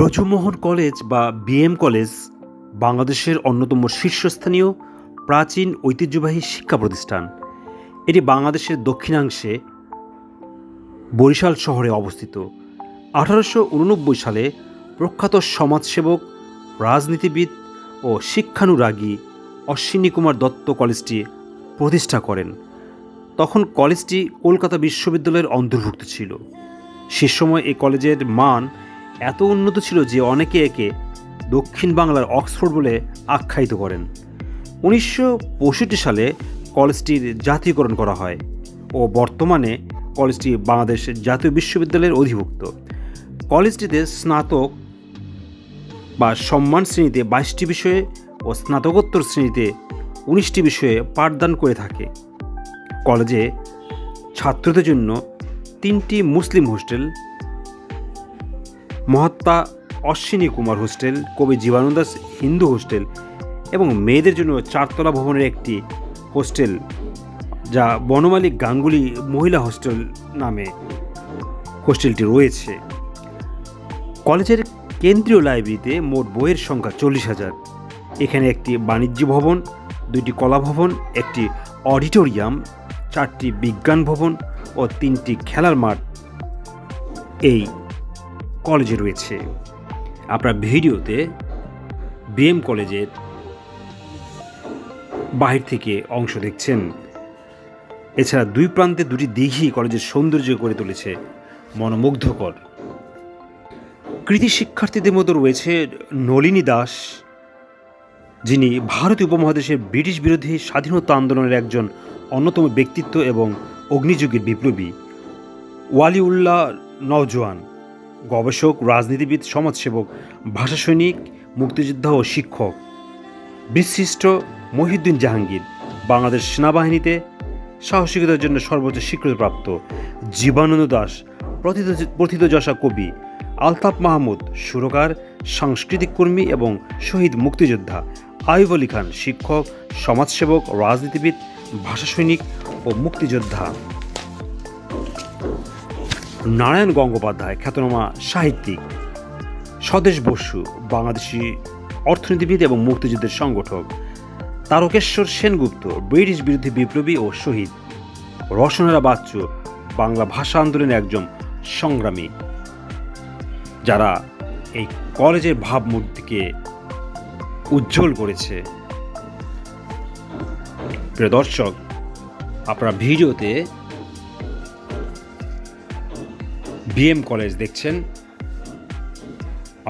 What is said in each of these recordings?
Brajamohan college বা BM college বাংলাদেশের অন্যতম শীর্ষস্থানীয় প্রাচীন ঐতিহ্যবাহী শিক্ষা প্রতিষ্ঠান। এটি বাংলাদেশের দক্ষিণাংশে বরিশাল শহরে অবস্থিত। আঠারোশো উননব্বই সালে প্রখ্যাত সমাজসেবক, রাজনীতিবিদ ও শিক্ষানুরাগী অশ্বিনী কুমার দত্ত কলেজটি প্রতিষ্ঠা করেন। তখন কলেজটি কলকাতা বিশ্ববিদ্যালয়ের অন্তর্ভুক্ত ছিল। সে সময় এই কলেজের মান এত উন্নত ছিল যে অনেকে একে দক্ষিণ বাংলার অক্সফোর্ড বলে আখ্যায়িত করেন। উনিশশো পঁয়ষট্টি সালে কলেজটির জাতীয়করণ করা হয় ও বর্তমানে কলেজটি বাংলাদেশ জাতীয় বিশ্ববিদ্যালয়ের অধিভুক্ত। কলেজটিতে স্নাতক বা সম্মান শ্রেণীতে বাইশটি বিষয়ে ও স্নাতকোত্তর শ্রেণীতে উনিশটি বিষয়ে পাঠদান করে থাকে। কলেজে ছাত্রদের জন্য তিনটি মুসলিম হোস্টেল মহাত্মা অশ্বিনী কুমার হোস্টেল, কবি জীবানন্দাস হিন্দু হোস্টেল এবং মেয়েদের জন্য চারতলা ভবনের একটি হোস্টেল, যা বনমালী গাঙ্গুলি মহিলা হোস্টেল নামে হোস্টেলটি রয়েছে। কলেজের কেন্দ্রীয় লাইব্রেরিতে মোট বইয়ের সংখ্যা চল্লিশ হাজার। এখানে একটি বাণিজ্য ভবন, দুইটি কলা ভবন, একটি অডিটোরিয়াম, চারটি বিজ্ঞান ভবন ও তিনটি খেলার মাঠ। এই কলেজে রয়েছে। আপনার ভিডিওতে বিএম কলেজের বাহির থেকে অংশ দেখছেন। এছাড়া দুই প্রান্তে দুটি দিঘি কলেজের সৌন্দর্য করে তুলেছে মনোমুগ্ধকর। কৃতি শিক্ষার্থীদের মধ্যে রয়েছে নলিনী দাস, যিনি ভারতীয় উপমহাদেশের ব্রিটিশ বিরোধী স্বাধীনতা আন্দোলনের একজন অন্যতম ব্যক্তিত্ব এবং অগ্নিযুগের বিপ্লবী, ওয়ালিউল্লাহ নওজোয়ান। গবেষক, রাজনীতিবিদ, সমাজসেবক ভাষা সৈনিক মুক্তিযোদ্ধা ও শিক্ষক। বিশিষ্ট মহিউদ্দিন জাহাঙ্গীর বাংলাদেশ সেনাবাহিনীতে সাহসিকতার জন্য সর্বোচ্চ স্বীকৃতিপ্রাপ্ত জীবানন্দ দাস প্রথিতযশা কবি আলতাফ মাহমুদ, সুরকার, সাংস্কৃতিক কর্মী এবং শহীদ মুক্তিযোদ্ধা আয়ুব আলী খান, শিক্ষক, সমাজসেবক, রাজনীতিবিদ ভাষা সৈনিক ও মুক্তিযোদ্ধা। নারায়ণ গঙ্গোপাধ্যায় খ্যাতনামা সাহিত্যিক স্বদেশ বসু, বাংলাদেশি অর্থনীতিবিদ এবং মুক্তিযুদ্ধের সংগঠক, তারকেশ্বর সেনগুপ্ত, ব্রিটিশ বিরোধী বিপ্লবী ও শহীদ, রসনারা বাচ্চু, বাংলা ভাষা আন্দোলনের একজন সংগ্রামী, যারা এই কলেজের ভাবমূর্তিকে উজ্জ্বল করেছে। প্রিয় দর্শক, আপনারা ভিডিওতে বিএম কলেজ দেখছেন?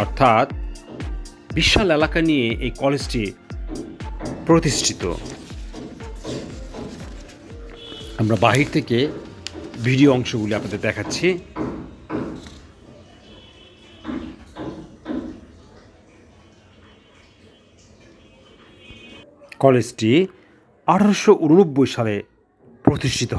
অর্থাৎ বিশাল এলাকা নিয়ে এই কলেজটি প্রতিষ্ঠিত। আমরা বাহির থেকে ভিডিও অংশগুলি আপনাদের দেখাচ্ছি। কলেজটি আঠারোশো উননব্বই সালে প্রতিষ্ঠিত